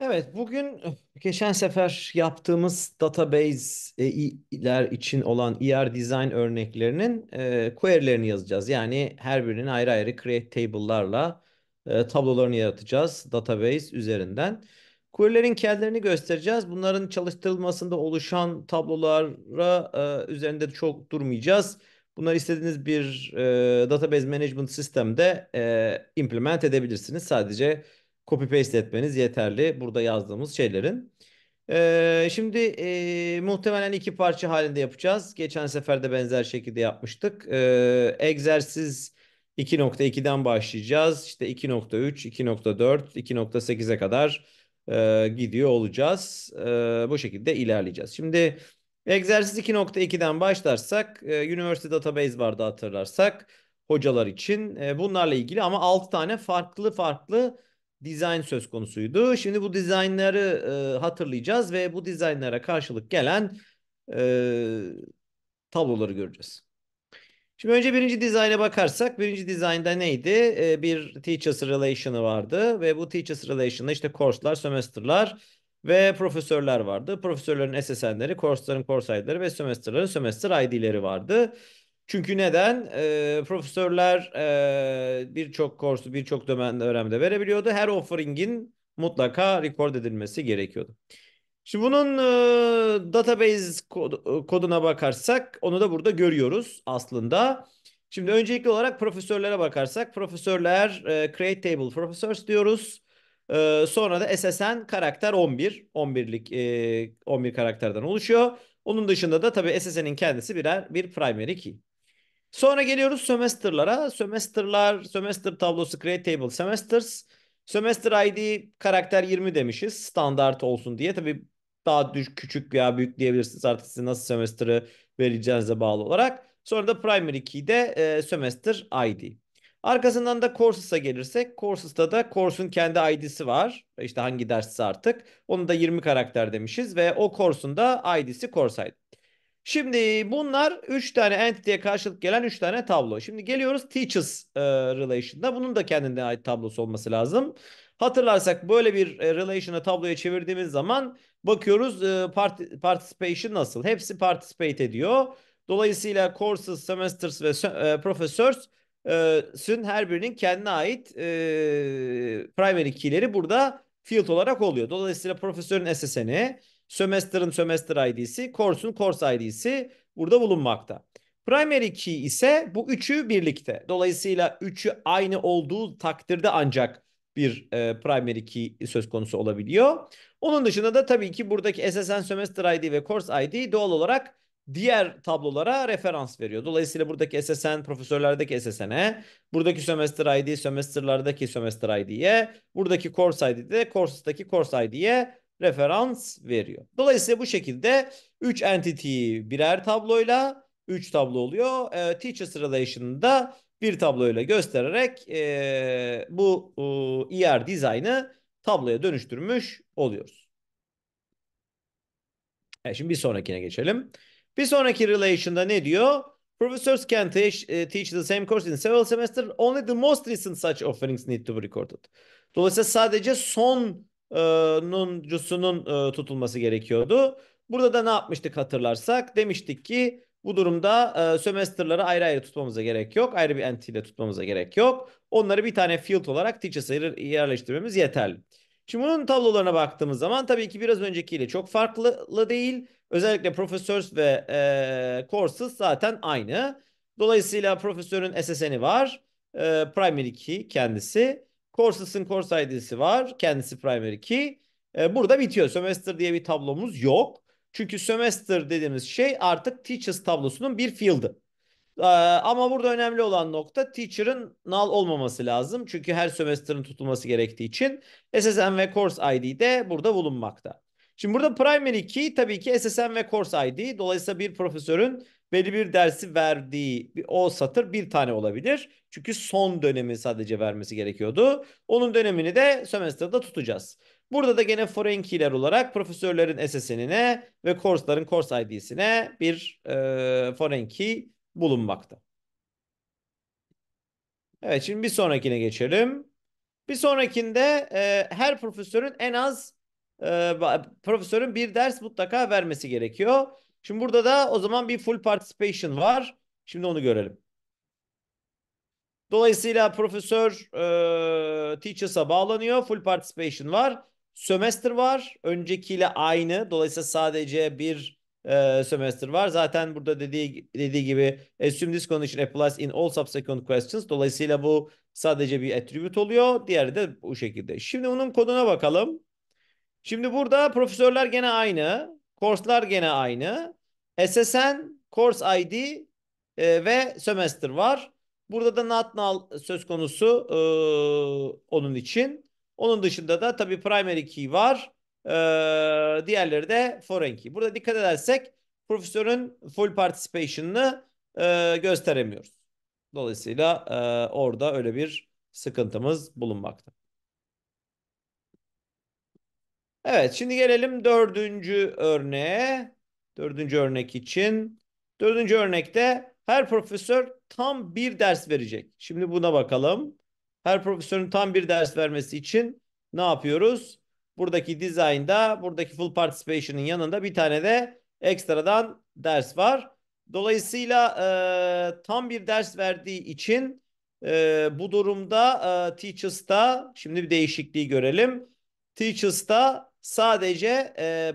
Evet, bugün geçen sefer yaptığımız database'ler için olan ER design örneklerinin e, query'lerini yazacağız. Yani her birinin ayrı ayrı create table'larla e, tablolarını yaratacağız database üzerinden. Query'lerin kendilerini göstereceğiz. Bunların çalıştırılmasında oluşan tablolara e, üzerinde çok durmayacağız. Bunları istediğiniz bir e, database management sistemde e, implement edebilirsiniz. Sadece copy paste etmeniz yeterli burada yazdığımız şeylerin. Ee, şimdi e, muhtemelen iki parça halinde yapacağız. Geçen sefer de benzer şekilde yapmıştık. Ee, egzersiz 2.2'den başlayacağız. İşte 2.3, 2.4, 2.8'e kadar e, gidiyor olacağız. E, bu şekilde ilerleyeceğiz. Şimdi egzersiz 2.2'den başlarsak e, University Database vardı hatırlarsak hocalar için. E, bunlarla ilgili ama 6 tane farklı farklı dizayn söz konusuydu. Şimdi bu dizaynları e, hatırlayacağız ve bu dizaynlara karşılık gelen e, tabloları göreceğiz. Şimdi önce birinci dizayna bakarsak birinci dizaynda neydi? E, bir teachers relation'ı vardı ve bu teachers relation'da işte course'lar, semester'lar ve profesörler vardı. Profesörlerin SSN'leri, course'ların course ID'leri ve semester'ların semester ID'leri vardı. Çünkü neden? E, profesörler e, birçok kursu birçok dönemde verebiliyordu. Her offering'in mutlaka record edilmesi gerekiyordu. Şimdi bunun e, database kod, e, koduna bakarsak onu da burada görüyoruz aslında. Şimdi öncelikli olarak profesörlere bakarsak profesörler e, create table professors diyoruz. E, sonra da SSN karakter 11. 11'lik e, 11 karakterden oluşuyor. Onun dışında da tabii SSN'in kendisi birer bir primary key. Sonra geliyoruz semester'lara. Semester'lar, semester tablosu create table semesters. Semester ID karakter 20 demişiz. Standart olsun diye. Tabii daha düşük, küçük veya büyük diyebilirsiniz. Artık size nasıl semester'ı vereceğinize bağlı olarak. Sonra da primary key'de e, semester ID. Arkasından da Courses'a gelirsek Courses'ta da course'un kendi ID'si var. İşte hangi dersse artık. Onu da 20 karakter demişiz ve o course'un da ID'si course ID. Şimdi bunlar 3 tane entity'ye karşılık gelen 3 tane tablo. Şimdi geliyoruz teachers e, relation'da. Bunun da kendine ait tablosu olması lazım. Hatırlarsak böyle bir e, relation'ı tabloya çevirdiğimiz zaman bakıyoruz e, part participation nasıl? Hepsi participate ediyor. Dolayısıyla courses, semesters ve e, professors e, her birinin kendine ait e, primary key'leri burada field olarak oluyor. Dolayısıyla profesörün SSN'i Sömestr'ın sömestr ID'si, course'un course ID'si burada bulunmakta. Primary key ise bu üçü birlikte. Dolayısıyla üçü aynı olduğu takdirde ancak bir e, primary key söz konusu olabiliyor. Onun dışında da tabii ki buradaki SSN Semester ID ve Course ID doğal olarak diğer tablolara referans veriyor. Dolayısıyla buradaki SSN profesörlerdeki SSN'e, buradaki Semester ID semesterlardaki Semester ID'ye, buradaki Course ID'de Courses'taki Course ID'ye referans veriyor. Dolayısıyla bu şekilde 3 entity'yi birer tabloyla 3 tablo oluyor. E, teachers relation'da bir tabloyla göstererek e, bu e, ER dizaynı tabloya dönüştürmüş oluyoruz. Evet, şimdi bir sonrakine geçelim. Bir sonraki relation'da ne diyor? Professors can teach, uh, teach the same course in several semesters. Only the most recent such offerings need to be recorded. Dolayısıyla sadece son nuncusunun tutulması gerekiyordu. Burada da ne yapmıştık hatırlarsak? Demiştik ki bu durumda e, ayrı ayrı tutmamıza gerek yok. Ayrı bir entity ile tutmamıza gerek yok. Onları bir tane field olarak teachers'a yerleştirmemiz yeterli. Şimdi bunun tablolarına baktığımız zaman tabii ki biraz öncekiyle çok farklı değil. Özellikle professors ve e, courses zaten aynı. Dolayısıyla profesörün SSN'i var. E, primary key kendisi. Courses'ın course ID'si var. Kendisi primary key. E, burada bitiyor. Semester diye bir tablomuz yok. Çünkü semester dediğimiz şey artık teachers tablosunun bir field'ı. Ee, ama burada önemli olan nokta teacher'ın null olmaması lazım. Çünkü her semester'ın tutulması gerektiği için SSN ve Course ID de burada bulunmakta. Şimdi burada primary key tabii ki SSN ve Course ID. Dolayısıyla bir profesörün belli bir dersi verdiği o satır bir tane olabilir. Çünkü son dönemi sadece vermesi gerekiyordu. Onun dönemini de semester'da tutacağız. Burada da gene foreign key'ler olarak profesörlerin SSN'ine ve course'ların course ID'sine bir e, foreign key bulunmakta. Evet şimdi bir sonrakine geçelim. Bir sonrakinde e, her profesörün en az e, profesörün bir ders mutlaka vermesi gerekiyor. Şimdi burada da o zaman bir full participation var. Şimdi onu görelim. Dolayısıyla profesör e, teachers'a bağlanıyor. Full participation var. Sömestr var. Öncekiyle aynı. Dolayısıyla sadece bir e, sömestr var. Zaten burada dediği dediği gibi assume this condition applies in all subsequent questions. Dolayısıyla bu sadece bir attribute oluyor. Diğeri de bu şekilde. Şimdi bunun koduna bakalım. Şimdi burada profesörler gene aynı. Kurslar gene aynı. SSN, Course ID e, ve Semester var. Burada da not null söz konusu e, onun için. Onun dışında da tabii primary key var. E, diğerleri de foreign key. Burada dikkat edersek profesörün full participation'ını e, gösteremiyoruz. Dolayısıyla e, orada öyle bir sıkıntımız bulunmakta. Evet şimdi gelelim dördüncü örneğe. Dördüncü örnek için. Dördüncü örnekte her profesör tam bir ders verecek. Şimdi buna bakalım. Her profesörün tam bir ders vermesi için ne yapıyoruz? Buradaki design'da, buradaki full participation'ın yanında bir tane de ekstradan ders var. Dolayısıyla e, tam bir ders verdiği için e, bu durumda e, Teachers'ta şimdi bir değişikliği görelim. Teachers'ta sadece e,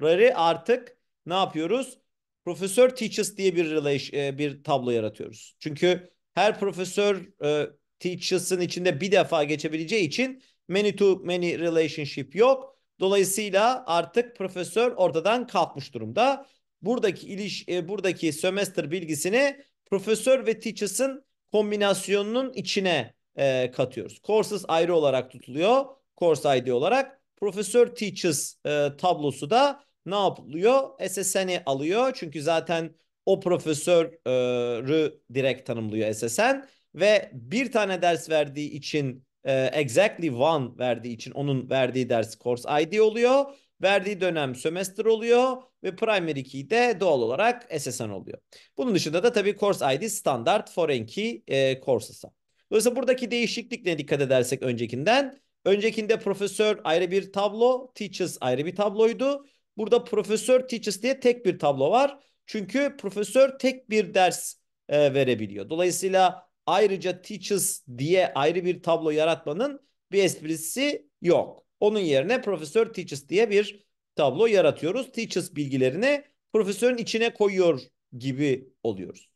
profesörleri artık ne yapıyoruz? Profesör teachers diye bir relation, e, bir tablo yaratıyoruz. Çünkü her profesör e, teachers'ın içinde bir defa geçebileceği için many to many relationship yok. Dolayısıyla artık profesör ortadan kalkmış durumda. Buradaki iliş e, buradaki semester bilgisini profesör ve teachers'ın kombinasyonunun içine e, katıyoruz. Courses ayrı olarak tutuluyor. Course ID olarak. Profesör teachers e, tablosu da ne yapılıyor? SSN'i alıyor. Çünkü zaten o profesörü direkt tanımlıyor SSN ve bir tane ders verdiği için e, exactly one verdiği için onun verdiği ders course ID oluyor. Verdiği dönem semester oluyor ve primary key de doğal olarak SSN oluyor. Bunun dışında da tabii course ID standart foreign key e, courses'a. Dolayısıyla buradaki değişiklik ne dikkat edersek öncekinden. Öncekinde profesör ayrı bir tablo, teachers ayrı bir tabloydu. Burada profesör teachers diye tek bir tablo var. Çünkü profesör tek bir ders e, verebiliyor. Dolayısıyla ayrıca teachers diye ayrı bir tablo yaratmanın bir esprisi yok. Onun yerine profesör teachers diye bir tablo yaratıyoruz. Teachers bilgilerini profesörün içine koyuyor gibi oluyoruz.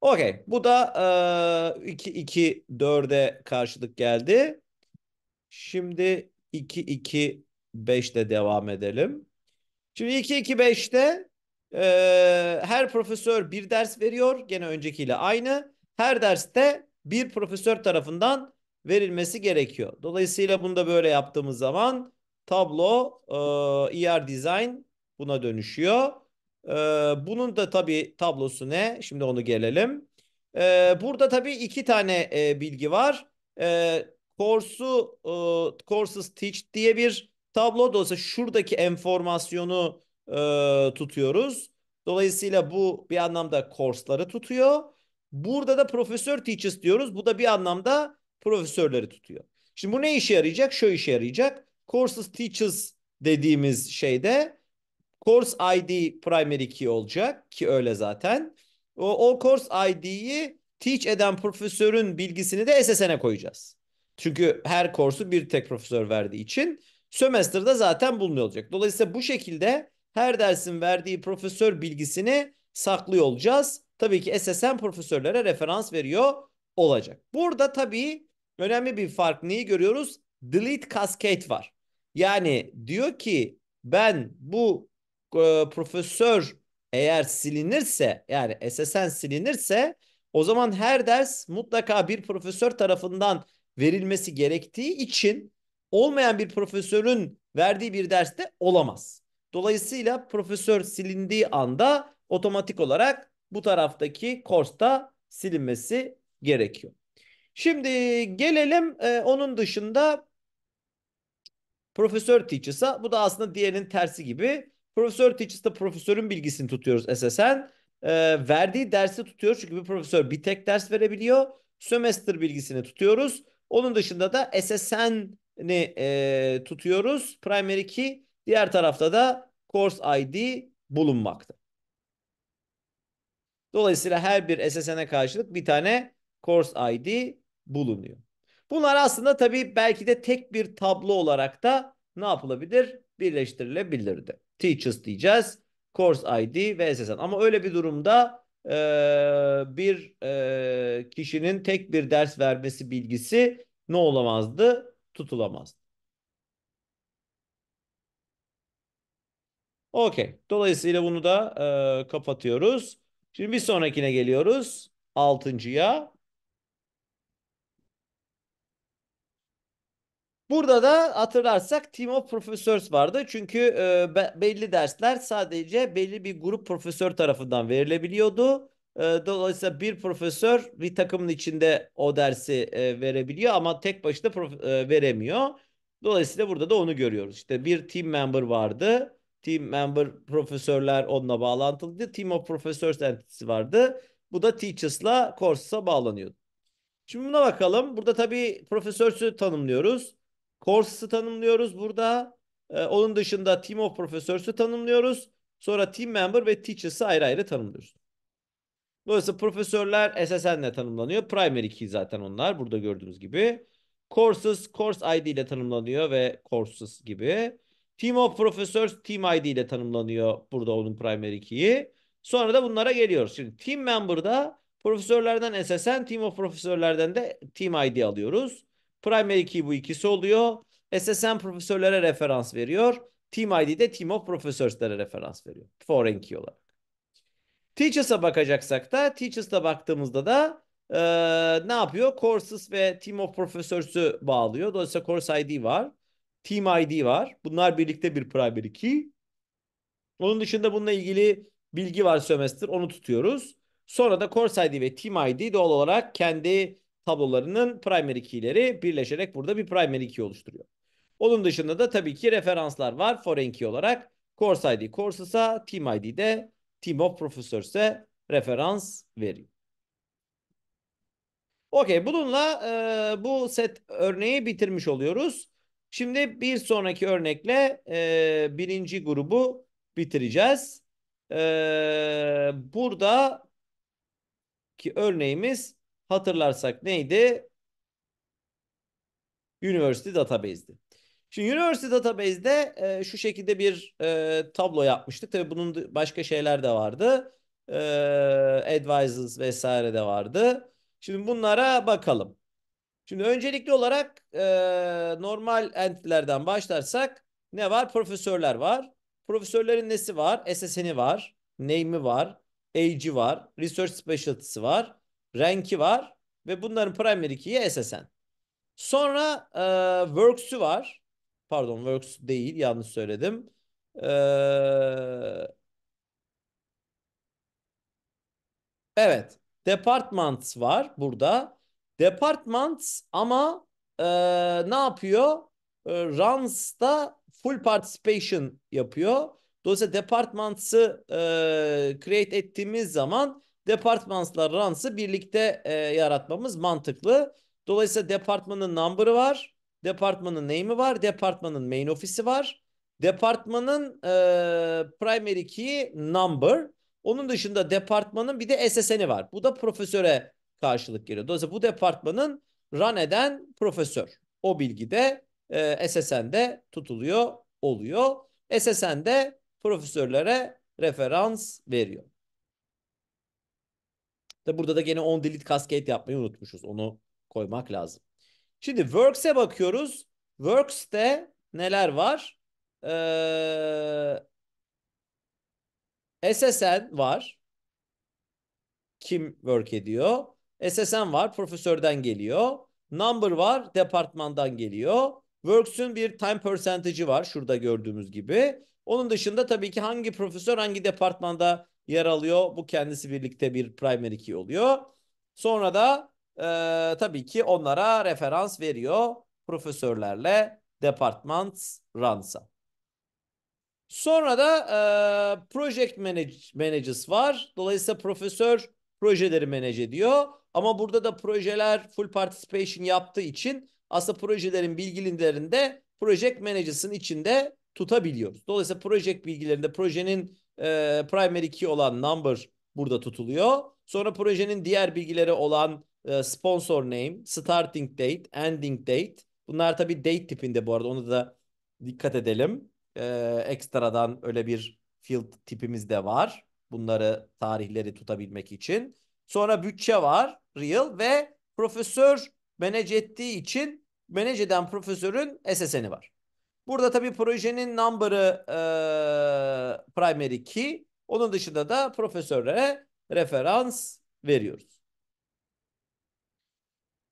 Okey. Bu da 2 2 4'e karşılık geldi. Şimdi 2 2 5'te devam edelim. Şimdi 2-2-5'te e, her profesör bir ders veriyor. Gene öncekiyle aynı. Her derste bir profesör tarafından verilmesi gerekiyor. Dolayısıyla bunu da böyle yaptığımız zaman tablo e, ER Design buna dönüşüyor. E, bunun da tabii tablosu ne? Şimdi onu gelelim. E, burada tabii iki tane e, bilgi var. E, course'u e, courses teach diye bir Tablo dolayısıyla şuradaki enformasyonu e, tutuyoruz. Dolayısıyla bu bir anlamda course'ları tutuyor. Burada da profesör teachers diyoruz. Bu da bir anlamda profesörleri tutuyor. Şimdi bu ne işe yarayacak? Şu işe yarayacak. Courses teachers dediğimiz şeyde course ID primary key olacak ki öyle zaten. O, o course ID'yi teach eden profesörün bilgisini de SSN'e koyacağız. Çünkü her kursu bir tek profesör verdiği için Sömestr'da zaten bulunuyor olacak. Dolayısıyla bu şekilde her dersin verdiği profesör bilgisini saklıyor olacağız. Tabii ki SSM profesörlere referans veriyor olacak. Burada tabii önemli bir fark neyi görüyoruz? Delete cascade var. Yani diyor ki ben bu e, profesör eğer silinirse yani SSN silinirse o zaman her ders mutlaka bir profesör tarafından verilmesi gerektiği için olmayan bir profesörün verdiği bir derste olamaz. Dolayısıyla profesör silindiği anda otomatik olarak bu taraftaki korsta silinmesi gerekiyor. Şimdi gelelim e, onun dışında profesör teachers'a. Bu da aslında diğerinin tersi gibi. Profesör teachers'ta profesörün bilgisini tutuyoruz SSN. E, verdiği dersi tutuyoruz çünkü bir profesör bir tek ders verebiliyor. Sömestr bilgisini tutuyoruz. Onun dışında da SSN ni e, tutuyoruz. Primary key. Diğer tarafta da course ID bulunmakta. Dolayısıyla her bir SSN'e karşılık bir tane course ID bulunuyor. Bunlar aslında tabii belki de tek bir tablo olarak da ne yapılabilir? Birleştirilebilirdi. Teachers diyeceğiz. Course ID ve SSN. Ama öyle bir durumda e, bir e, kişinin tek bir ders vermesi bilgisi ne olamazdı? Tutulamazdı. Okey. Dolayısıyla bunu da e, kapatıyoruz. Şimdi bir sonrakine geliyoruz. Altıncıya. Burada da hatırlarsak Team of Professors vardı. Çünkü e, be, belli dersler sadece belli bir grup profesör tarafından verilebiliyordu. E, dolayısıyla bir profesör bir takımın içinde o dersi e, verebiliyor ama tek başına e, veremiyor. Dolayısıyla burada da onu görüyoruz. İşte bir team member vardı. Team member profesörler onunla bağlantılıydı. Team of Professors entisi vardı. Bu da teachers'la courses'a bağlanıyordu. Şimdi buna bakalım. Burada tabii profesörsü tanımlıyoruz. Courses'ı tanımlıyoruz burada. Ee, onun dışında Team of Professors'ı tanımlıyoruz. Sonra Team Member ve Teachers'ı ayrı ayrı tanımlıyoruz. Dolayısıyla profesörler SSN tanımlanıyor. Primary key zaten onlar burada gördüğünüz gibi. Courses, Course ID ile tanımlanıyor ve Courses gibi. Team of Professors Team ID ile tanımlanıyor burada onun primary key'i. Sonra da bunlara geliyoruz. Şimdi Team Member'da profesörlerden SSN, Team of Profesörlerden de Team ID alıyoruz. Primary key bu ikisi oluyor. SSN profesörlere referans veriyor. Team ID de Team of Professors'lere referans veriyor. Foreign key olarak. Teachers'a bakacaksak da Teachers'a baktığımızda da e, ne yapıyor? Courses ve Team of Professors'u bağlıyor. Dolayısıyla Course ID var. Team ID var. Bunlar birlikte bir primary key. Onun dışında bununla ilgili bilgi var sömestr. Onu tutuyoruz. Sonra da Course ID ve Team ID doğal olarak kendi tablolarının primary key'leri birleşerek burada bir primary key oluşturuyor. Onun dışında da tabii ki referanslar var foreign key olarak. Course ID Courses'a, Team ID de Team of Professors'e referans veriyor. Okey bununla e, bu set örneği bitirmiş oluyoruz. Şimdi bir sonraki örnekle e, birinci grubu bitireceğiz. E, burada ki örneğimiz hatırlarsak neydi? University Database'di. Şimdi University Database'de e, şu şekilde bir e, tablo yapmıştık. Tabii bunun başka şeyler de vardı. E, advisors vesaire de vardı. Şimdi bunlara bakalım. Şimdi öncelikli olarak e, normal entity'lerden başlarsak ne var? Profesörler var. Profesörlerin nesi var? SSN'i var. Name'i var. Age'i var. Research Specialty'si var. Rank'i var. Ve bunların primary key'i SSN. Sonra e, Works'ü var. Pardon Works değil yanlış söyledim. Ee, evet. Departments var burada. Departments ama e, ne yapıyor? E, Runs'da full participation yapıyor. Dolayısıyla departments'ı e, create ettiğimiz zaman departments'la runs'ı birlikte e, yaratmamız mantıklı. Dolayısıyla departmanın number'ı var. Departmanın name'i var. Departmanın main ofisi var. Departmanın e, primary key number. Onun dışında departmanın bir de SSN'i var. Bu da profesöre karşılık geliyor. Dolayısıyla bu departmanın run eden profesör. O bilgi de e, SSN'de tutuluyor oluyor. SSN'de profesörlere referans veriyor. Burada da gene on delete cascade yapmayı unutmuşuz. Onu koymak lazım. Şimdi Works'e bakıyoruz. Works'te neler var? Ee, SSN var. Kim work ediyor? SSN var. Profesörden geliyor. Number var. Departmandan geliyor. Works'ün bir time percentage'i var. Şurada gördüğümüz gibi. Onun dışında tabii ki hangi profesör hangi departmanda yer alıyor. Bu kendisi birlikte bir primary key oluyor. Sonra da e, tabii ki onlara referans veriyor profesörlerle department runs'a. Sonra da e, project manage, managers var. Dolayısıyla profesör projeleri manage ediyor. Ama burada da projeler full participation yaptığı için aslında projelerin bilgilerini de Project Managers'ın içinde tutabiliyoruz. Dolayısıyla project bilgilerinde projenin e, primary key olan number burada tutuluyor. Sonra projenin diğer bilgileri olan sponsor name, starting date, ending date. Bunlar tabii date tipinde bu arada onu da dikkat edelim. E, ekstradan öyle bir field tipimiz de var. Bunları tarihleri tutabilmek için. Sonra bütçe var real ve profesör manage ettiği için manage eden profesörün SSN'i var. Burada tabii projenin number'ı e, primary key. Onun dışında da profesörlere referans veriyoruz.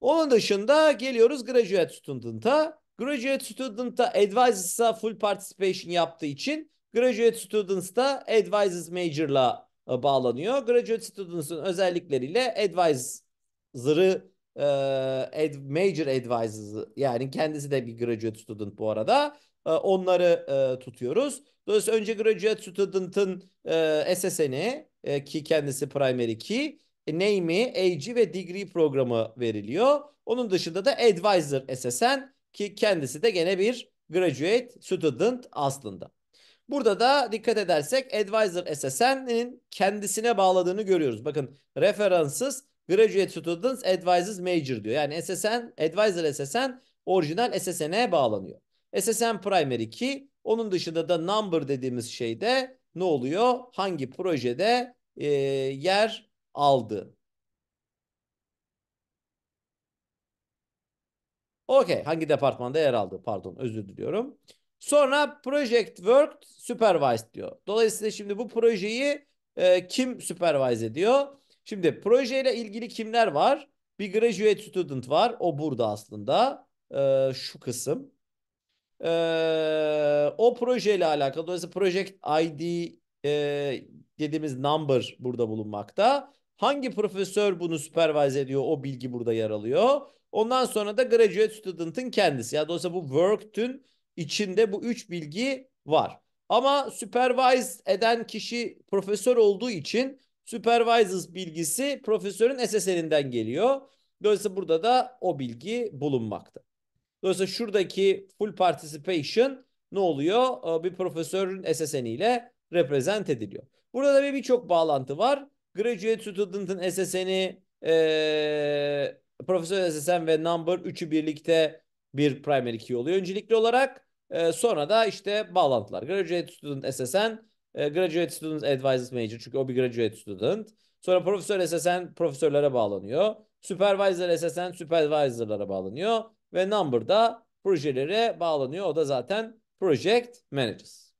Onun dışında geliyoruz graduate student'a. Graduate student'a advisors'a full participation yaptığı için graduate students da advisors major'la e, bağlanıyor. Graduate students'ın özellikleriyle advisor'ı e, ad, major advisors yani kendisi de bir graduate student bu arada. E, onları e, tutuyoruz. Dolayısıyla önce graduate student'ın e, SSN'i e, ki kendisi primary key, name'i, age'i ve degree programı veriliyor. Onun dışında da advisor SSN ki kendisi de gene bir graduate student aslında. Burada da dikkat edersek advisor SSN'in kendisine bağladığını görüyoruz. Bakın references graduate students advisors major diyor. Yani SSN, advisor SSN orijinal SSN'e bağlanıyor. SSN primary key. Onun dışında da number dediğimiz şeyde ne oluyor? Hangi projede e, yer aldı? Okey. Hangi departmanda yer aldı? Pardon özür diliyorum. Sonra project work supervised diyor. Dolayısıyla şimdi bu projeyi e, kim supervise ediyor? Şimdi projeyle ilgili kimler var? Bir graduate student var. O burada aslında. E, şu kısım. E, o projeyle alakalı. Dolayısıyla project ID e, dediğimiz number burada bulunmakta. Hangi profesör bunu supervise ediyor? O bilgi burada yer alıyor. Ondan sonra da graduate student'ın kendisi. Yani dolayısıyla bu work'tün içinde bu üç bilgi var. Ama supervise eden kişi profesör olduğu için supervisors bilgisi profesörün SSN'inden geliyor. Dolayısıyla burada da o bilgi bulunmakta. Dolayısıyla şuradaki full participation ne oluyor? Ee, bir profesörün SSN ile represent ediliyor. Burada da birçok bağlantı var. Graduate student'ın SSN'i, e, profesör SSN ve number üçü birlikte bir primary key oluyor öncelikli olarak. E, sonra da işte bağlantılar. Graduate student SSN, e, graduate student advisors major çünkü o bir graduate student. Sonra profesör SSN profesörlere bağlanıyor. Supervisor SSN supervisorlara bağlanıyor. Ve number da projelere bağlanıyor. O da zaten project managers.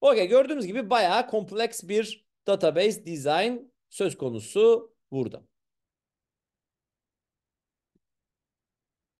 Okey gördüğümüz gibi bayağı kompleks bir database design söz konusu burada.